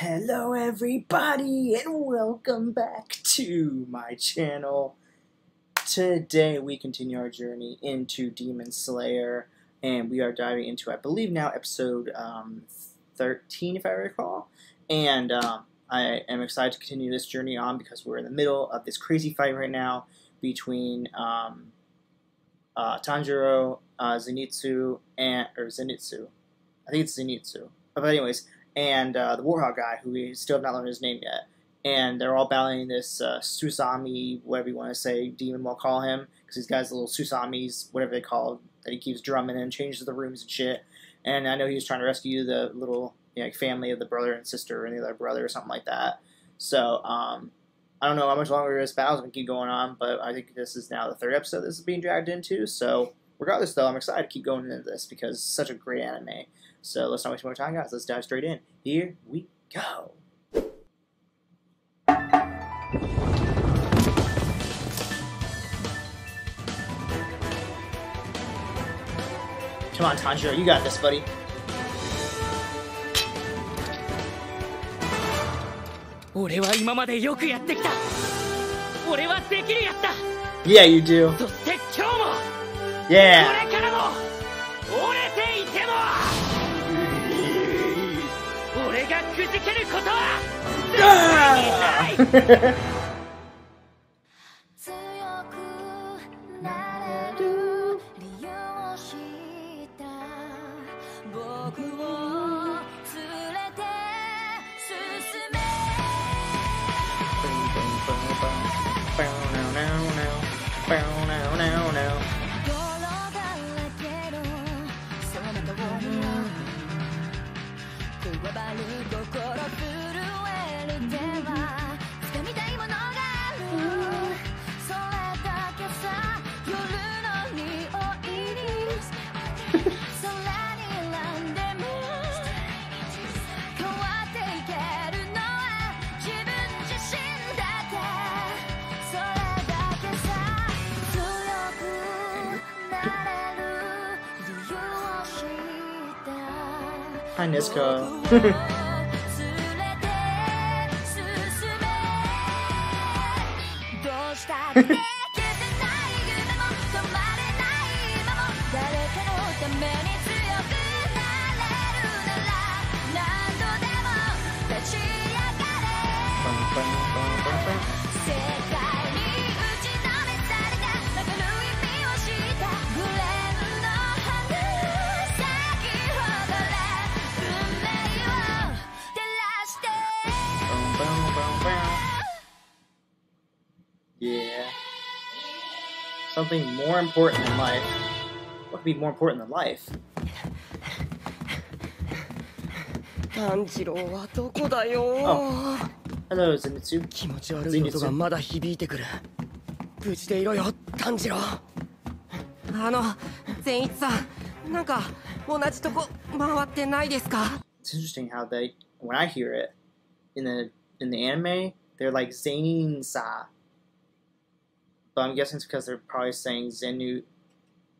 Hello everybody and welcome back to my channel. Today we continue our journey into Demon Slayer and we are diving into I believe now episode um, 13 if I recall and um, I am excited to continue this journey on because we're in the middle of this crazy fight right now between um, uh, Tanjiro, uh, Zenitsu, and or Zenitsu. I think it's Zenitsu. But anyways, and uh, the Warhawk guy, who we still have not learned his name yet. And they're all battling this uh, Susami, whatever you want to say, demon we'll call him, because these guys a little Susamis, whatever they call, that he keeps drumming and changes the rooms and shit. And I know he was trying to rescue the little you know, family of the brother and sister and the other brother or something like that. So um, I don't know how much longer this battle's gonna keep going on, but I think this is now the third episode this is being dragged into. So regardless, though, I'm excited to keep going into this because it's such a great anime. So let's not waste more time, guys. Let's dive straight in. Here we go. Come on, Tanjiro, you got this, buddy. Yeah, you do. Yeah. ことは Hi, Niska. Something more important in life. What could be more important than life? 炭治郎はどこだよ Hello, Zenitsu. 気持ち悪い音がまだ響いてくる無事でいろよ炭治郎あの善一さんなんか同じとこ回ってないですか It's interesting how they, when I hear it in the in the anime, they're like Zanin Sa. But I'm guessing it's because they're probably saying Zenu,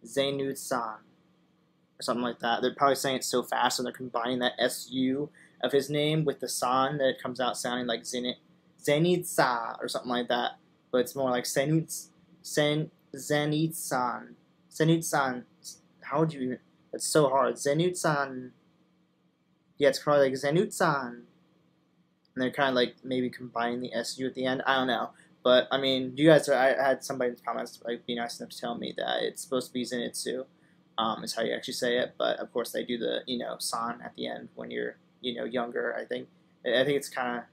Zenu San, or something like that. They're probably saying it so fast, and they're combining that SU of his name with the San that it comes out sounding like Zenit, Zenitsa or something like that. But it's more like Senut, Sen, Zenitsan, Zenutsan. How would you even? It's so hard. Zenutsan. Yeah, it's probably like Zenutsan. And they're kind of like maybe combining the SU at the end. I don't know. But, I mean, you guys, I had somebody in the comments like be nice enough to tell me that it's supposed to be Zenitsu, um, is how you actually say it. But, of course, they do the, you know, san at the end when you're, you know, younger, I think. I think it's kind of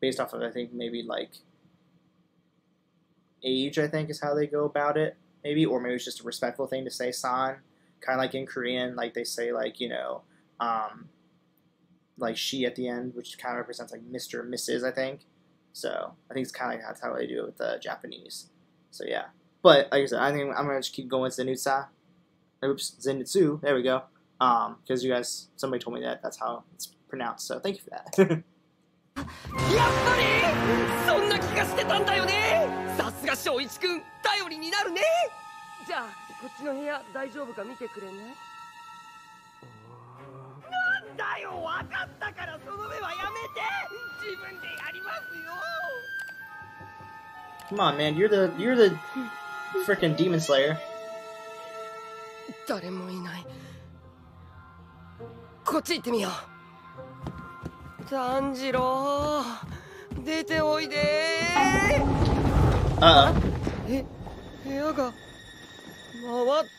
based off of, I think, maybe like age, I think, is how they go about it, maybe. Or maybe it's just a respectful thing to say san. Kind of like in Korean, like they say, like, you know, um, like she at the end, which kind of represents like Mr. and Mrs. I think. So I think it's kind of like that's how they do it with the Japanese. So yeah, but like I said, I think I'm gonna just keep going with Zenutsa. Oops, Zenitsu. There we go. Um, because you guys, somebody told me that that's how it's pronounced. So thank you for that. やっぱりそんな気がしてたんだよねさすが翔一くん頼りになるねじゃあこっちの部屋大丈夫か見てくれない だよ分かったからその目はやめて自分でやりますよ Come on, man. You're the you're the freaking demon slayer. 誰もいない。こっち行ってみよう。炭治郎、出ておいでああ。え、部屋が回っ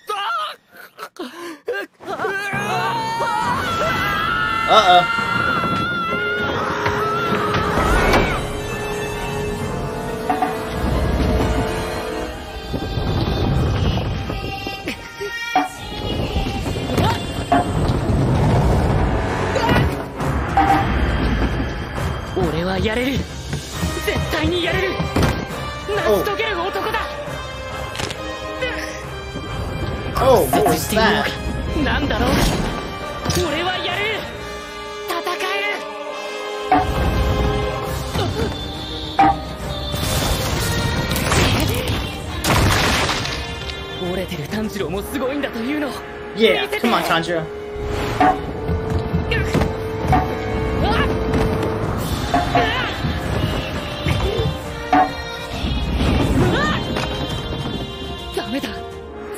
た。うわ！oh. Uh oh. Oh 俺はやれる絶対にやれる成し遂げる男だ Oh, what 挫折 was していよ that? れてる炭治郎もすごいんだというのを Yeah, 見せて come on, Tanjiro. ダメだ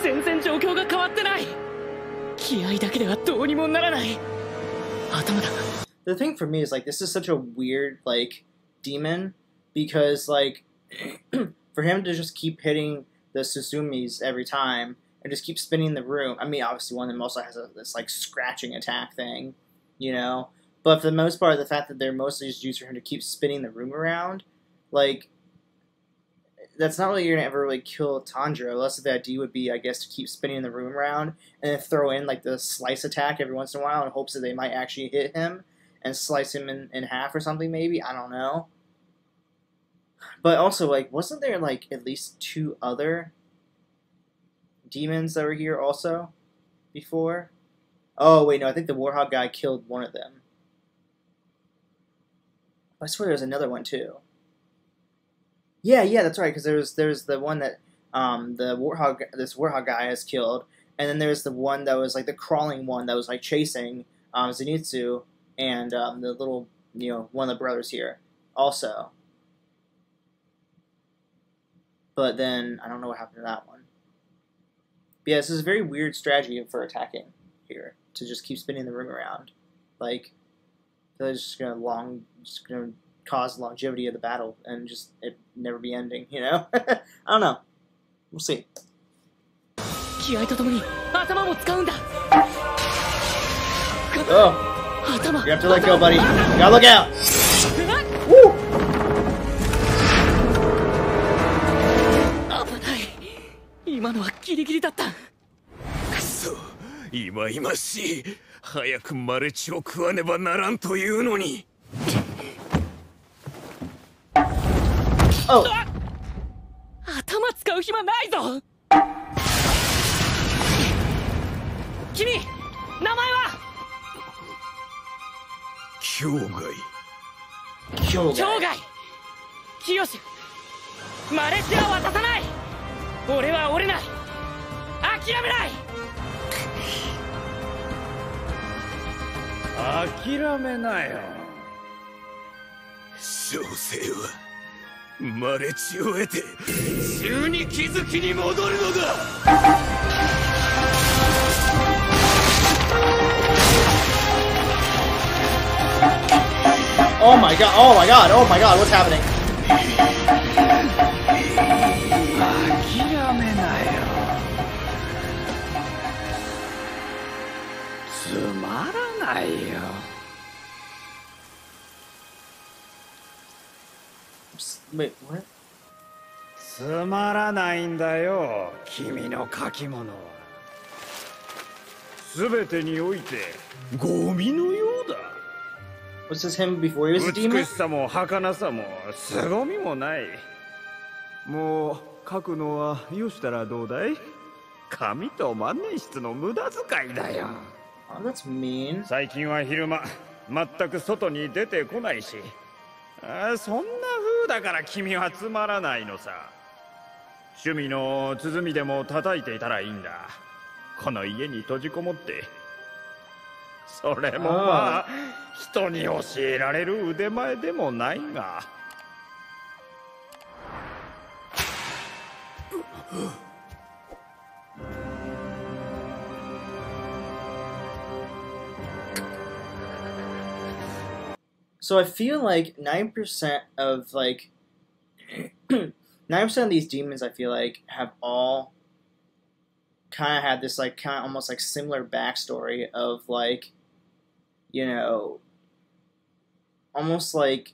全然状況が変わってない気合だけではどうにもならない頭だ The thing for me is like this is such a weird like demon because like for him to just keep hitting the Suzumis every time and just keep spinning the room. I mean, obviously one of them also has a, this like scratching attack thing, you know. But for the most part, the fact that they're mostly just used for him to keep spinning the room around, like that's not really you're gonna ever really kill Tanjiro. Unless the idea would be, I guess, to keep spinning the room around and then throw in like the slice attack every once in a while in hopes that they might actually hit him and slice him in, in half or something. Maybe I don't know. But also, like, wasn't there like at least two other demons that were here also before? Oh wait, no, I think the Warhog guy killed one of them. I swear there was another one too. Yeah, yeah, that's right. Because there's there's the one that um the warthog this warthog guy has killed, and then there's the one that was like the crawling one that was like chasing um Zenitsu and um the little you know one of the brothers here also. But then I don't know what happened to that one. But yeah, this is a very weird strategy for attacking here to just keep spinning the room around, like they're just gonna long, just gonna cause longevity of the battle and just it never be ending. You know, I don't know. We'll see. 気合とともに頭も使うんだ Oh, 頭 you have to let go, buddy. You gotta look out. 今のはギリギリだった。くそ。いまいましい。早くマレチを食わねばならんというのに。Oh, 頭使う暇ないぞ。君名前は？境外.場外。清マレチは渡さない俺は折れない諦めない諦めなよ小生はマレチを得て十二気づきに戻るのだ Oh my god! Oh my god! Oh my god! What's happening? ないよ?つまらないんだよ君の書き物は全てにおいてゴミのようだ Was this him before he was a 美?しさも儚さも凄みもないもう書くのはよしたらどうだい？紙と万年筆の無駄遣いだよ Oh. 最近は昼間全く外に出てこないし。あそんな風だから君はつまらないのさ。趣味の鼓でも叩いていたらいいんだ。この家に閉じこもって。それもまあ。人に教えられる腕前でもないが So I feel like nine percent of like nine percent of these demons, I feel like, have all kind of had this like kind of almost like similar backstory of like, you know, almost like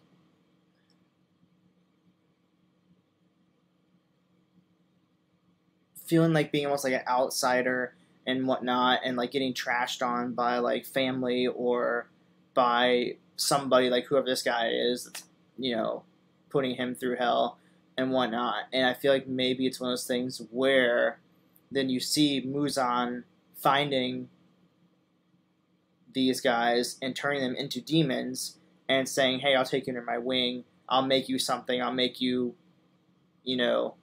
feeling like being almost like an outsider and whatnot, and like getting trashed on by like family or by somebody like whoever this guy is, that's, you know, putting him through hell and whatnot. And I feel like maybe it's one of those things where then you see Muzan finding these guys and turning them into demons and saying, "Hey, I'll take you under my wing. I'll make you something. I'll make you, you know,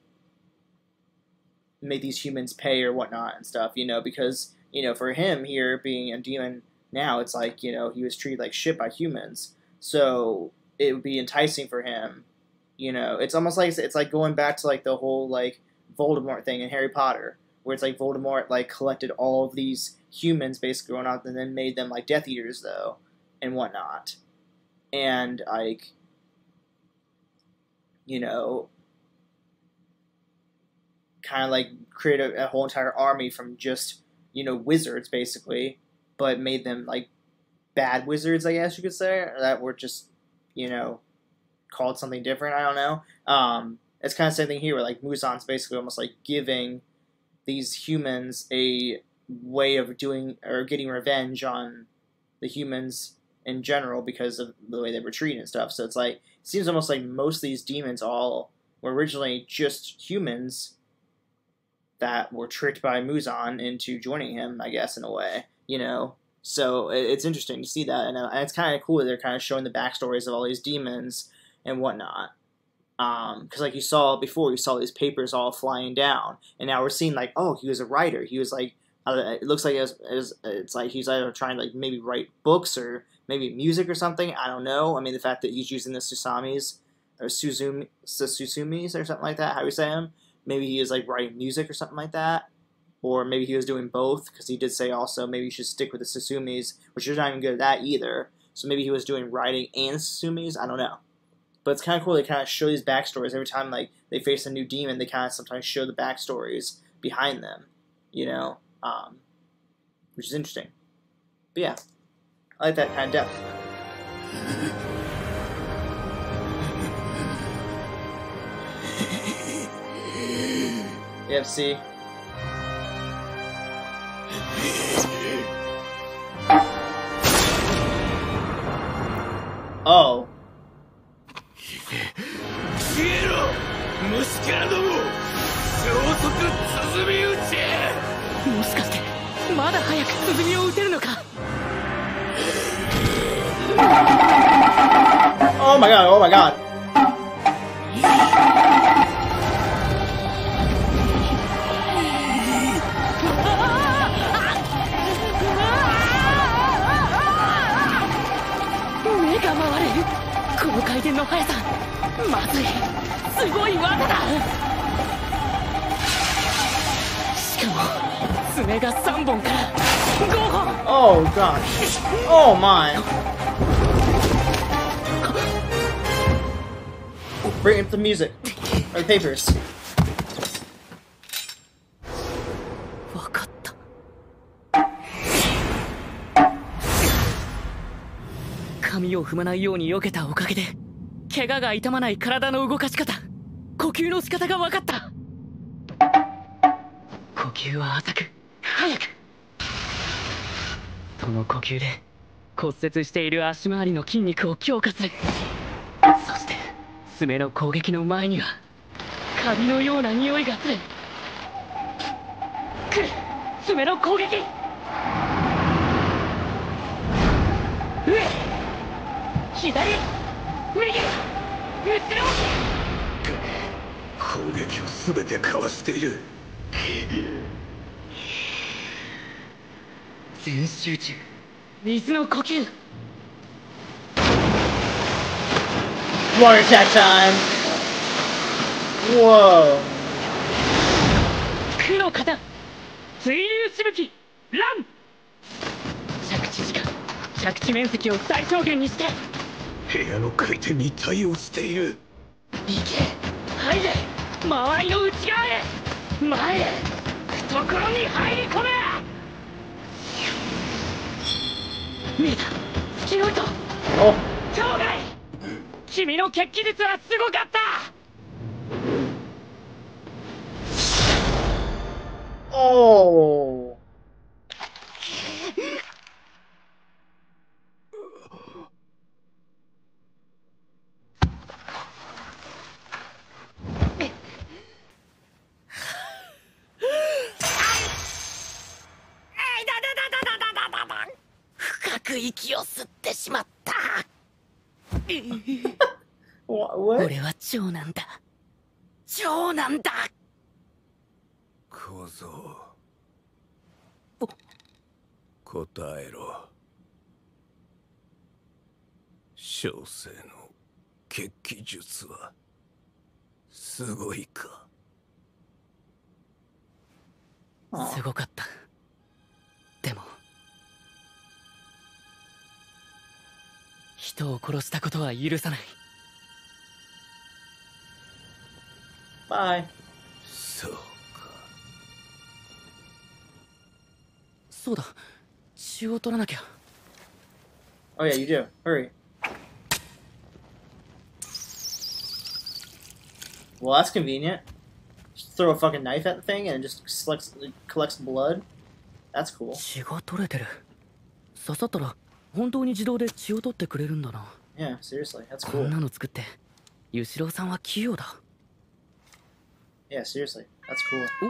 make these humans pay or whatnot and stuff." You know, because you know, for him here being a demon now, it's like you know he was treated like shit by humans, so it would be enticing for him. You know, it's almost like it's like going back to like the whole like Voldemort thing in Harry Potter, where it's like Voldemort like collected all of these humans basically growing up and then made them like Death Eaters though and whatnot, and like you know kind of like create a, a whole entire army from just you know wizards basically but made them like bad wizards, I guess you could say, that were just you know called something different. I don't know. Um, it's kind of the same thing here, where like Muzan's basically almost like giving these humans a way of doing or getting revenge on the humans in general because of the way they were treated and stuff. So it's like it seems almost like most of these demons all were originally just humans that were tricked by Muzan into joining him, I guess, in a way you know. So it's interesting to see that, and uh, it's kind of cool they're kind of showing the backstories of all these demons and whatnot. Because like you saw before, you saw these papers all flying down, and now we're seeing like, oh, he was a writer. He was like, uh, it looks like it's, it's, it's like he's either trying to like maybe write books or maybe music or something. I don't know. I mean, the fact that he's using the Susamis or Suzumi, Susumis or something like that. How you say him? Maybe he is like writing music or something like that or maybe he was doing both because he did say also maybe you should stick with the Susumis, which you're not even good at that either. So maybe he was doing writing and Susumis. I don't know, but it's kind of cool. They kind of show these backstories every time like they face a new demon. They kind of sometimes show the backstories behind them, you know, um, which is interesting. But yeah, I like that kind of depth. Yeah, see. Oh. 消えろ。虫けらども超速鼓打ちもしかしてまだ早く鼓を打てるのか。Oh my god, oh my god. 転の速さまずいすごい技だしかも爪が3本から5本 Oh gosh. Oh my. Bring up the music. Or the papers. を踏まないように避けたおかげで怪我が痛まない体の動かし方。呼吸の仕方が分かった。呼吸は浅く。早く。その呼吸で骨折している足回りの筋肉を強化する。そして爪の攻撃の前にはカビのような匂いがする。来る。爪の攻撃。上。左。攻撃を全てかわしている。全集中。水の呼吸。Water attack time. Whoa. を加担水流しぶき。ラン。着地時間。着地面積を最小限にして部屋の回転に対応している。行け。入れ。周りの内側へ。前へ。懐に入り込め。見えた。スキノイト Oh, 場外。君の決起率はすごかった。oh. “深く息を吸ってしまった” What? what? 俺は長男だ。長男だ。小僧。お。答えろ。小生の決起術はすごいか.すごかった。でも人を殺したことは許さない Bye. そうかそうだ血を取らなきゃ Oh yeah, you do. Hurry. Well, that's convenient. Just throw a fucking knife at the thing and it just collects, it collects blood. That's cool. 血が取れてる刺さったら本当に自動で血を取ってくれるんだな Yeah, seriously, that's こん cool. なの作ってユシロウさんは器用だ Yeah, seriously, that's cool.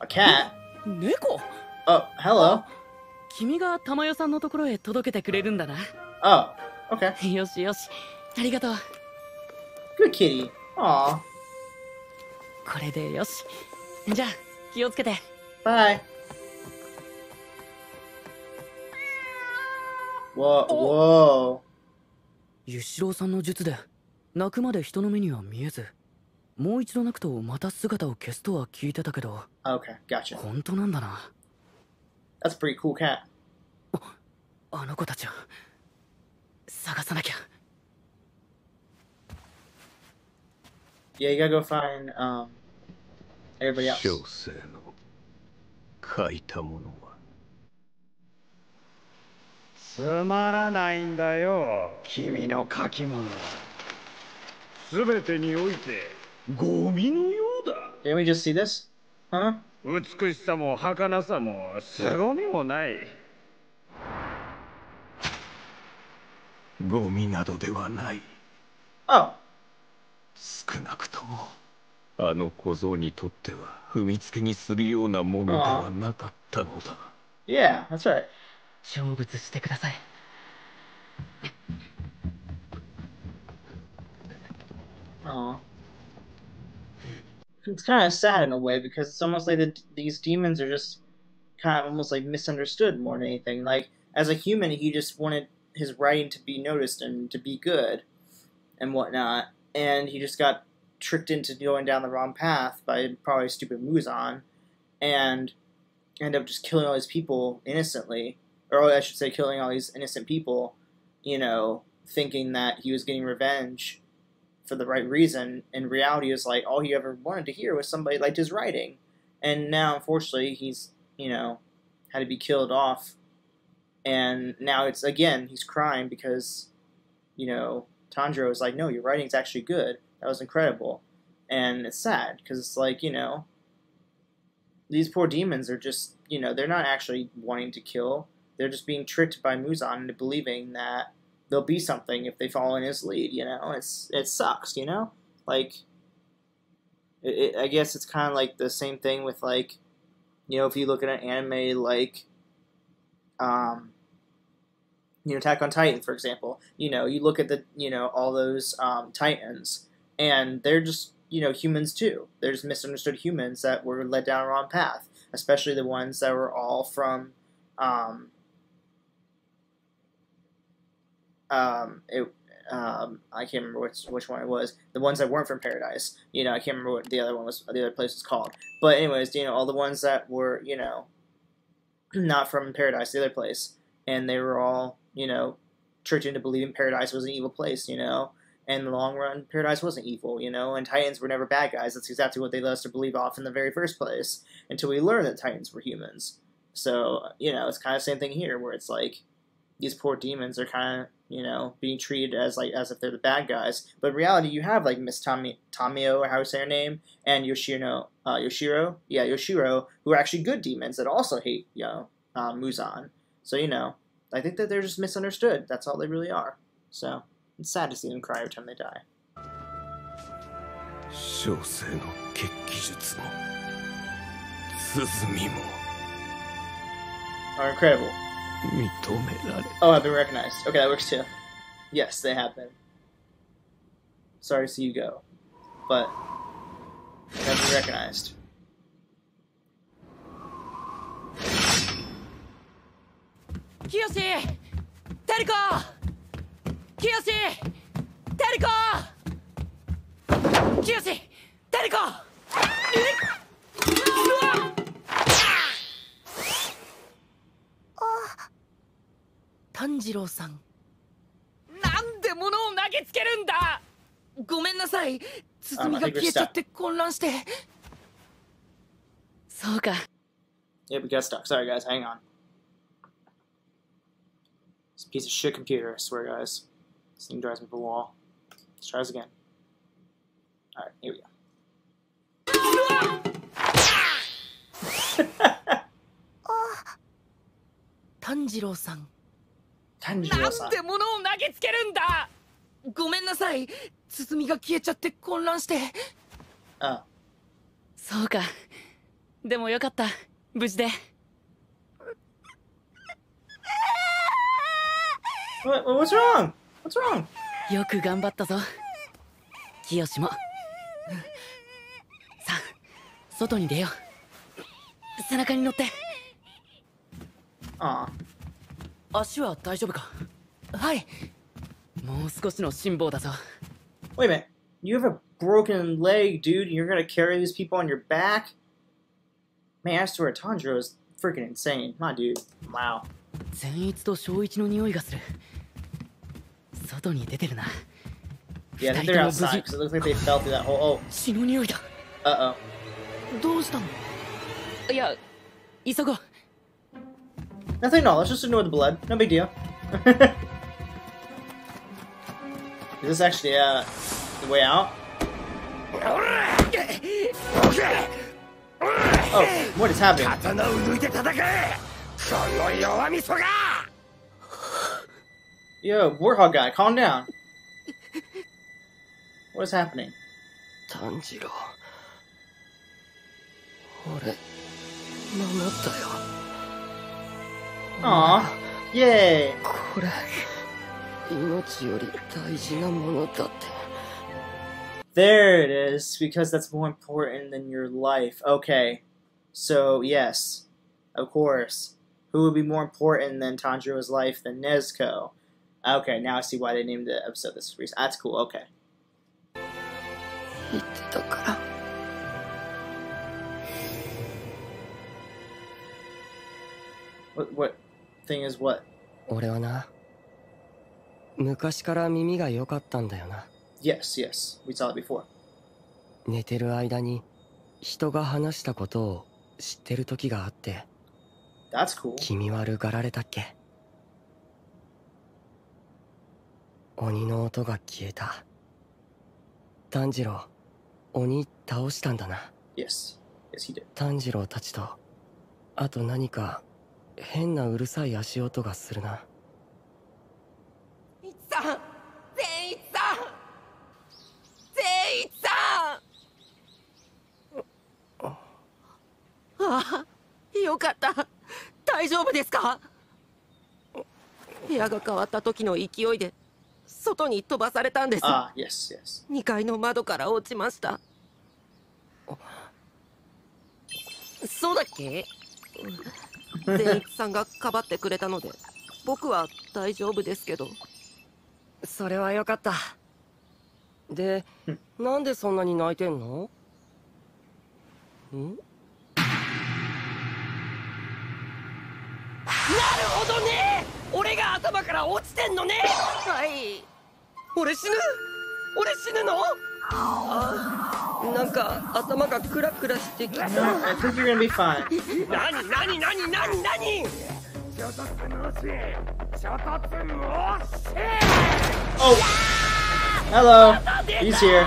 A cat? 猫 Oh, hello. 君が玉代さんのところへ届けてくれるんだな Oh, okay. よしよしありがとう Good kitty. Aw. これでよしじゃあ気をつけて Bye. Whoa, whoa. ユシロウさんの術で泣くまで人の目には見えず もう一度泣くとまた姿を消すとは聞いてたけど。Okay, gotcha. 本当なんだな。That's a pretty cool cat. あの子たちは探さなきゃ。Yeah, you gotta go find um everybody else. 小生の書いたものはつまらないんだよ君の書き物は全てにおいてゴミのようだ Didn't we just see this? Huh? 美しさも儚さも凄みもないゴミなどではない Oh, 少なくともあの小僧にとっては踏みつけにするようなものではなかったのだ yeah, that's right. 成仏してください Aw. It's kind of sad in a way because it's almost like the, these demons are just kind of almost like misunderstood more than anything. Like, as a human, he just wanted his writing to be noticed and to be good and whatnot. And he just got tricked into going down the wrong path by probably stupid Muzan and ended up just killing all these people innocently. Or I should say, killing all these innocent people, you know, thinking that he was getting revenge for the right reason. In reality, is like all he ever wanted to hear was somebody liked his writing, and now unfortunately he's you know had to be killed off, and now it's again he's crying because you know Tanjiro is like, no, your writing's actually good. That was incredible, and it's sad because it's like you know these poor demons are just you know they're not actually wanting to kill. They're just being tricked by Muzan into believing that they'll be something if they follow in his lead. You know, it's it sucks. You know, like it, it, I guess it's kind of like the same thing with like, you know, if you look at an anime like, um, you know, Attack on Titan, for example. You know, you look at the you know all those um, Titans, and they're just you know humans too. They're just misunderstood humans that were led down a wrong path, especially the ones that were all from. Um, um, it, um, I can't remember which which one it was. The ones that weren't from Paradise. You know, I can't remember what the other one was. The other place was called. But anyways, you know, all the ones that were you know not from Paradise, the other place, and they were all you know tricked into believing Paradise was an evil place. You know. And in the long run, Paradise wasn't evil, you know, and Titans were never bad guys. That's exactly what they led us to believe off in the very first place, until we learned that Titans were humans. So, you know, it's kind of the same thing here, where it's like these poor demons are kind of, you know, being treated as like as if they're the bad guys. But in reality, you have like Miss Tami, Tamio, or how you say her name, and Yoshino, uh, Yoshiro, yeah, Yoshiro, who are actually good demons that also hate, you know, um, Muzan. So, you know, I think that they're just misunderstood. That's all they really are. So, it's sad to see them cry every time they die. 小生の血気術も鼓も Are incredible. Oh, I've been recognized. Okay, that works too. Yes, they have been. Sorry to see you go, but I've been recognized. Kiyoshi! Teruko! Kiyoshi! Teruko! Kiyoshi! Teruko! 次郎さんなんで物を投げつけるんだごめんなさい鼓が消えちゃって混乱してそうか Yeah, we got stuck. Sorry, guys. Hang on. This piece of shit computer, I swear, guys. This thing drives me up a wall. Let's try this again. Alright, here we go. Tanjiro-san. 35歳なんて物を投げつけるんだ。ごめんなさい。鼓が消えちゃって混乱して。あ。そうか。でもよかった。無事で。ももちろん。もちろん。よく頑張ったぞ。きよしも。さあ外に出よう。背中に乗って。ああ。足は大丈夫かはいもう少しの辛抱だぞ Wait a minute. You have a broken leg, dude, and you're gonna carry these people on your back? Man, I swear, Tanjiro is freaking insane. My dude. Wow. 善逸と小一の匂いがする外に出てるな Yeah, I think 二 they're outside 事 because it looks like they fell through that hole. 血の匂いだ Oh, uh oh. どうしたのいや急ごう Nothing at all. Let's just ignore the blood. No big deal. Is this actually uh, the way out? Oh, what is happening? 刀を抜いて戦えこの弱みそが Yo, Warhog guy, calm down. What is happening? 炭治郎俺守ったよ Aw, yay. これ命より大事なものだって There it is, because that's more important than your life. Okay, so yes, of course. Who would be more important than Tanjiro's life than Nezuko? Okay, now I see why they named the episode this reason. That's cool, okay. 言ってたから What, what Thing is what? 俺はな昔から耳が良かったんだよな Yes, yes, we saw it before. 寝てる間に人が話したことを知ってる時があって That's cool. 気味悪がられたっけ鬼の音が消えた炭治郎鬼倒したんだな Yes, yes, he did. 炭治郎たちとあと何か変なうるさい足音がするな。一さん善一さん善一さん。ああよかった。大丈夫ですか？部屋が変わった時の勢いで外に飛ばされたんです。Ah, yes, yes. 2階の窓から落ちました。そうだっけ？善一さんがかばってくれたので僕は大丈夫ですけど。それはよかった。でなんでそんなに泣いてんの？ん？なるほどね！俺が頭から落ちてんのね！はい。俺死ぬ！俺死ぬの？なんか頭がクラクラしてきた。何何何何何何 Oh! Hello! He's here!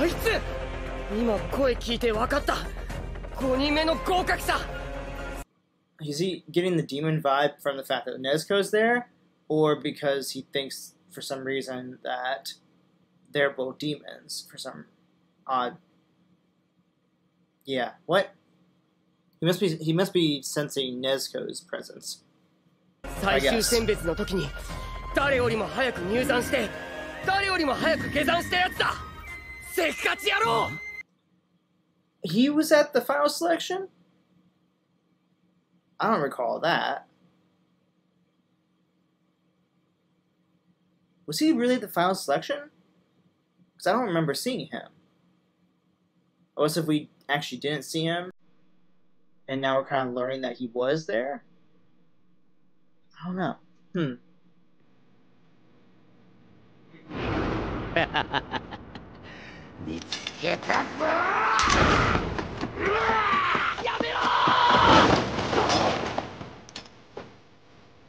あいつ今声聞いてわかった5人目の合格さ Is he getting the demon vibe from the fact that Nezuko's there? Or because he thinks, for some reason, that they're both demons? For some odd. Yeah, what? He must be he must be sensing Nezuko's presence. 最終選別の時に誰よりも早く入山して誰よりも早く下山したやつだせっかち野郎 He was at the final selection? I don't recall that. Was he really the final selection? Because I don't remember seeing him. Oh, Unless if we actually didn't see him, and now we're kind of learning that he was there? I don't know. Hmm. Get!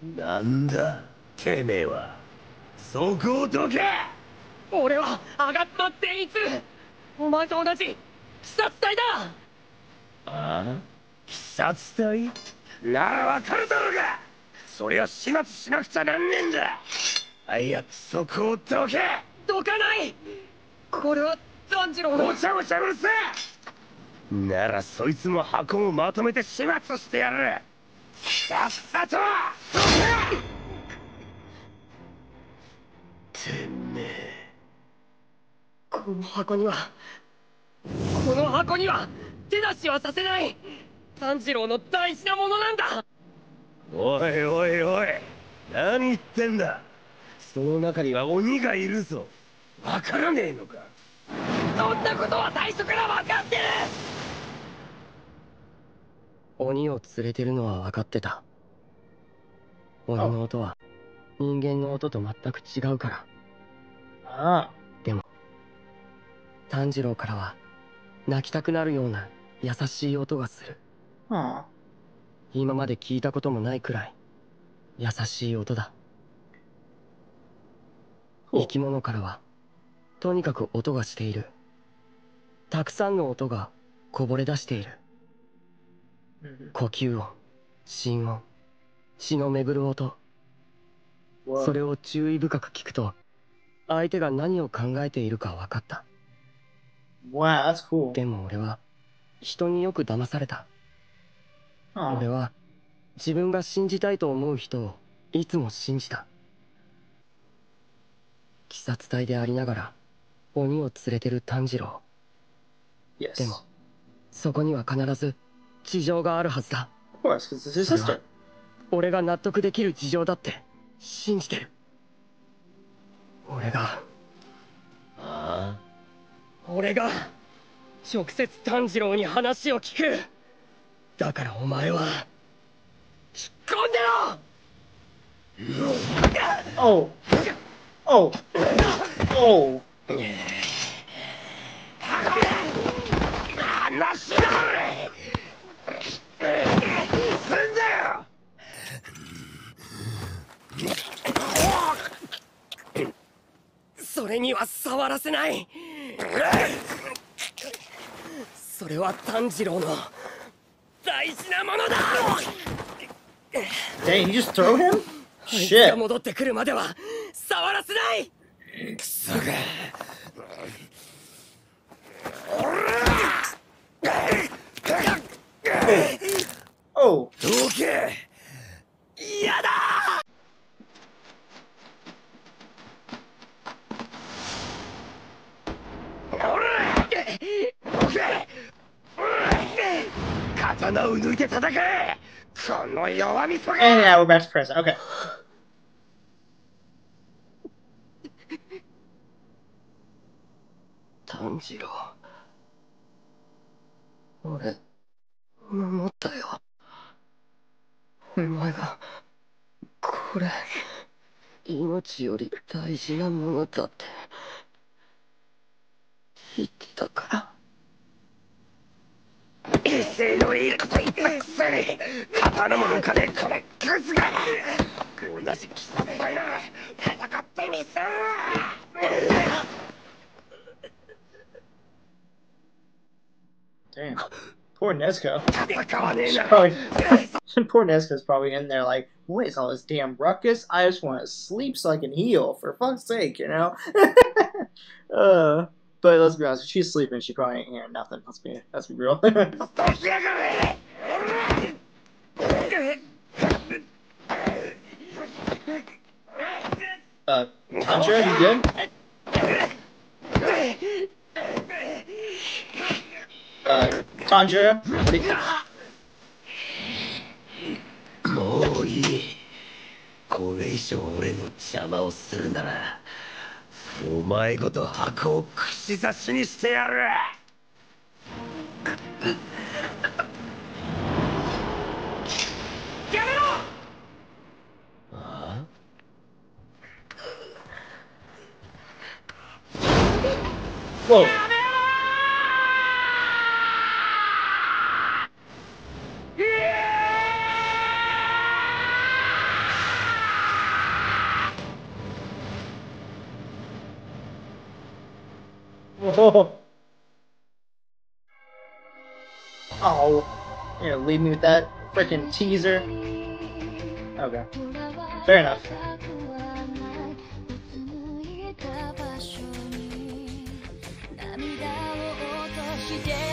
なんだ？てめえは。そこをどけ！俺は上がった善逸お前と同じ鬼殺隊だ！ああ？鬼殺隊？ならわかるだろうが！そりゃ始末しなくちゃなんねえんだ！あいやそこをどけ！どかない！これは炭治郎のごちゃごちゃうるせ！えならそいつも箱をまとめて始末してやるさっさとどけてめえ。この箱にはこの箱には手出しはさせない。炭治郎の大事なものなんだ。おいおいおい何言ってんだ。その中には鬼がいるぞ。わからねえのか。そんなことは最初から分かってる鬼を連れてるのは分かってた鬼の音は人間の音と全く違うから Ah. 炭治郎からは泣きたくなるような優しい音がする Aw. 今まで聞いたこともないくらい優しい音だ.生き物からはとにかく音がしているたくさんの音がこぼれ出している Mhm. 呼吸音心音血の巡る音.それを注意深く聞くと相手が何を考えているか分かった Wow, that's cool. でも俺は人によく騙された Aw. 俺は自分が信じたいと思う人をいつも信じた鬼殺隊でありながら鬼を連れてる炭治郎 Yes. でもそこには必ず事情があるはずだ.俺が納得できる事情だって信じてる俺があ俺が直接炭治郎に話を聞くだからお前は引っ込んでろ Oh. Oh. Oh. 話しだれすんだよそれには触らせないそれは炭治郎の大事なものだ Dang, you just throw him? Shit. 戻ってくるまでは触らせないクソが Oh. どけ嫌だ勝この弱みそ And が。Now we're back to present. Okay. 炭治郎俺守ったよ。お前がこれ命より大事なものだって言ってたから。威 勢のいいこと言ったくせに刀も抜かねえこれクズが同じ貴様だな戦ってみせろ Damn. Poor Nezuko. 戦わねえな Probably, poor Nezuko's probably in there like, what is all this damn ruckus? I just want to sleep so I can heal, for fuck's sake, you know? uh, but let's be honest, if she's sleeping, she probably ain't hearing nothing. Let's be, let's be real. どしやがれ uh, Tanjiro, you good? Uh, Tanjiro? What do you- もういいこれ以上俺の邪魔をするなら お前ごと箱を串刺しにしてやる Whoa. Oh, you're gonna leave me with that freaking teaser? Okay. Fair enough. 涙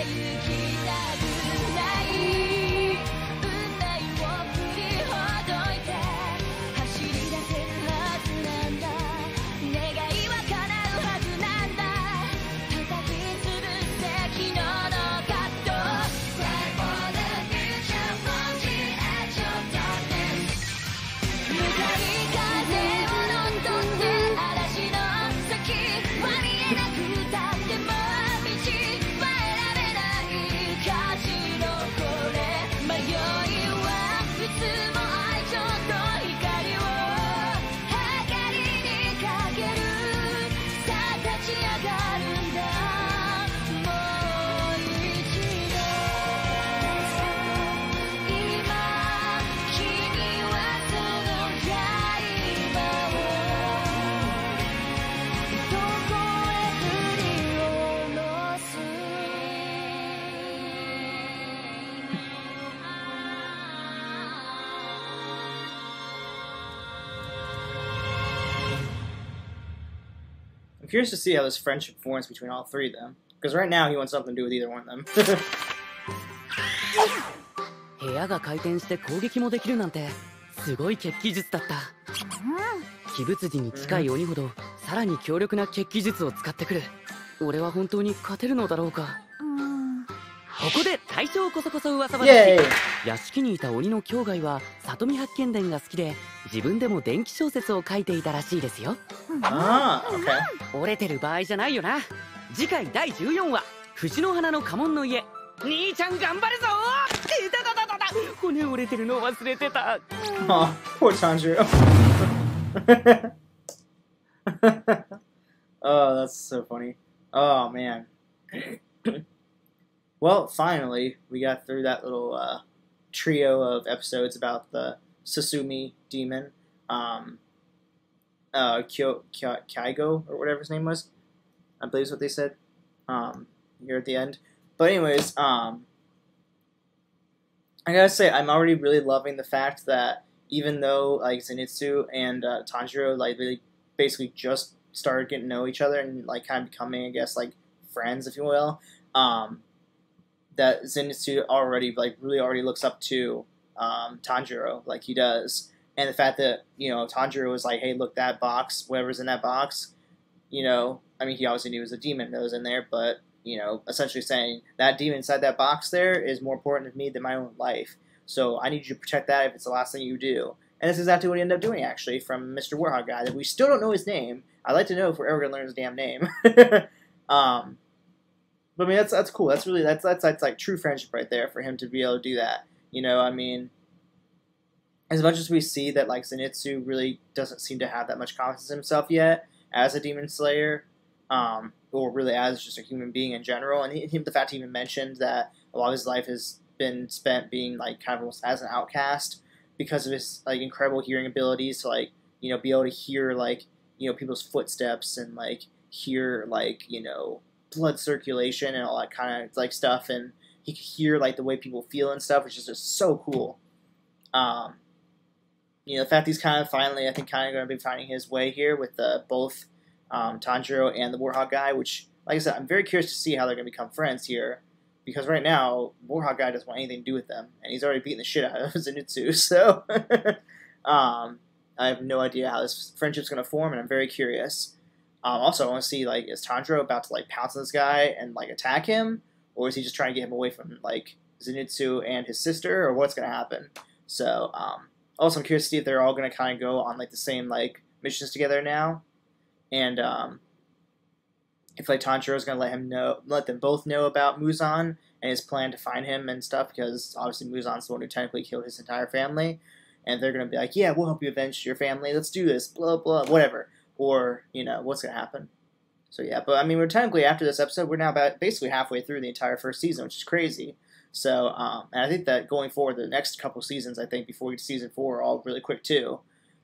curious to see how this friendship forms between all three of them. Because right now he wants something to do with either one of them. 部屋が回転して攻撃もできるなんてすごい血気術だった鬼物児に近い鬼ほどさらに強力な血気術を使ってくる俺は本当に勝てるのだろうかここで大将こそこそ噂話!屋敷にいた鬼の境外は里見八犬伝が好きで自分でも電気小説を書いていたらしいですよ。ああ折れてる場合じゃないよな。次回第14話「藤の花の家紋の家」兄ちゃん頑張るぞ!いたたたたた骨折れてるの忘れてた。あポチャンジュ Oh, that's so funny. Oh, man. well, finally, we got through that little、uh, trio of episodes about the Tsuzumi demon. Um, uh, Kyo, Kyo, or whatever his name was. I believe is what they said. Um, here at the end. But anyways, um, I gotta say, I'm already really loving the fact that even though like Zenitsu and uh, Tanjiro like really basically just started getting to know each other and like kind of becoming, I guess, like friends, if you will, um, that Zenitsu already like really already looks up to um, Tanjiro like he does, and the fact that you know Tanjiro was like, hey, look that box, whatever's in that box, you know, I mean, he obviously knew it was a demon that was in there, but you know, essentially saying that demon inside that box there is more important to me than my own life. So I need you to protect that if it's the last thing you do. And that's exactly what he ended up doing, actually, from Mr. Warthog guy. That we still don't know his name. I'd like to know if we're ever gonna learn his damn name. um, but I mean, that's that's cool. That's really that's that's that's like true friendship right there for him to be able to do that. You know, I mean, as much as we see that like Zenitsu really doesn't seem to have that much confidence in himself yet as a demon slayer, um, or really as just a human being in general, and he, the fact he even mentioned that a lot of his life has been spent being like kind of as an outcast because of his like incredible hearing abilities to like you know be able to hear like you know people's footsteps and like hear like you know blood circulation and all that kind of like stuff and he could hear like the way people feel and stuff which is just so cool um you know the fact he's kind of finally i think kind of going to be finding his way here with the both um, tanjiro and the Warhawk guy which like i said i'm very curious to see how they're going to become friends here because right now Warhawk guy doesn't want anything to do with them and he's already beating the shit out of zenitsu so um I have no idea how this friendship's going to form, and I'm very curious. Um, also, I want to see like is Tanjiro about to like pounce on this guy and like attack him, or is he just trying to get him away from like Zenitsu and his sister, or what's going to happen? So, um, also, I'm curious to see if they're all going to kind of go on like the same like missions together now, and um, if like Tanjiro is going to let him know, let them both know about Muzan and his plan to find him and stuff, because obviously Muzan's the one who technically killed his entire family and they're gonna be like, "Yeah, we'll help you avenge your family. Let's do this." Blah blah, whatever. Or you know what's gonna happen. So yeah, but I mean, we're technically after this episode, we're now about basically halfway through the entire first season, which is crazy. So, um, and I think that going forward, the next couple seasons, I think before we get to season four, are all really quick too,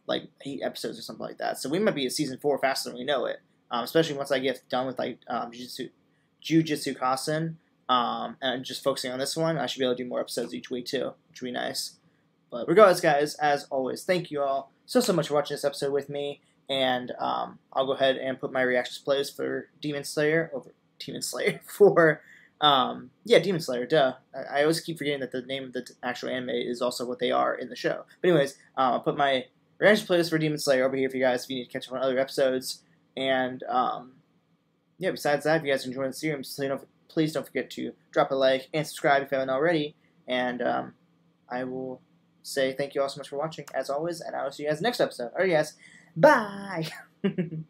like eight episodes or something like that. So we might be at season four faster than we know it. Um, especially once I get done with like um, Jujutsu, Jujutsu Kaisen, um, and just focusing on this one, I should be able to do more episodes each week too, which would be nice. But regardless, guys, as always, thank you all so, so much for watching this episode with me. And um, I'll go ahead and put my reactions plays for Demon Slayer, over Demon Slayer, for, um, yeah, Demon Slayer, duh. I, I, always keep forgetting that the name of the actual anime is also what they are in the show. But anyways, um, I'll put my reaction plays for Demon Slayer over here for you guys if you need to catch up on other episodes. And, um, yeah, besides that, if you guys enjoyed the series, please don't, please don't forget to drop a like and subscribe if you haven't already. And um, I will say thank you all so much for watching, as always, and I will see you guys next episode. Alright, guys. Bye!